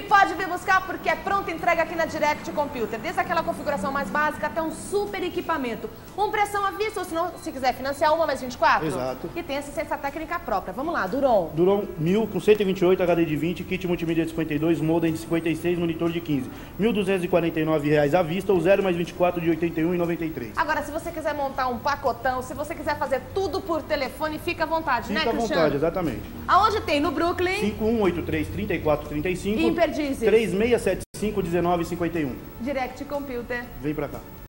E pode vir buscar porque é pronta entrega aqui na Direct Computer. Desde aquela configuração mais básica até um super equipamento. Um pressão à vista, ou se, não, se quiser financiar uma mais 24. Exato. E tem assistência técnica própria. Vamos lá, Duron. Duron 1000 com 128, HD de 20, kit multimídia de 52, modem de 56, monitor de 15. 1.249 reais à vista ou 0 mais 24 de 81,93. Agora, se você quiser montar um pacotão, se você quiser fazer tudo por telefone, fica à vontade, Fica né, à Cristiano? vontade, exatamente. Aonde tem? No Brooklyn. 5183 3435 Imperdíveis. 3675 1951. Direct Computer. Vem pra cá.